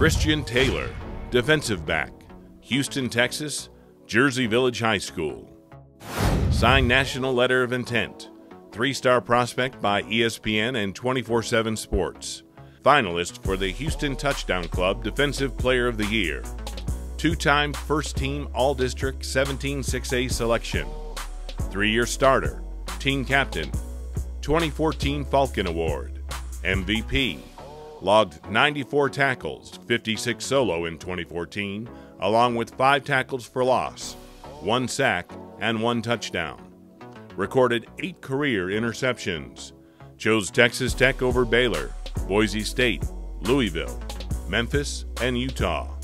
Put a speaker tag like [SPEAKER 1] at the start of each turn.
[SPEAKER 1] Christian Taylor, defensive back, Houston, Texas, Jersey Village High School. Signed National Letter of Intent, three star prospect by ESPN and 24 7 Sports. Finalist for the Houston Touchdown Club Defensive Player of the Year. Two time first team All District 17 6A selection. Three year starter, team captain, 2014 Falcon Award, MVP. Logged 94 tackles, 56 solo in 2014, along with five tackles for loss, one sack, and one touchdown. Recorded eight career interceptions. Chose Texas Tech over Baylor, Boise State, Louisville, Memphis, and Utah.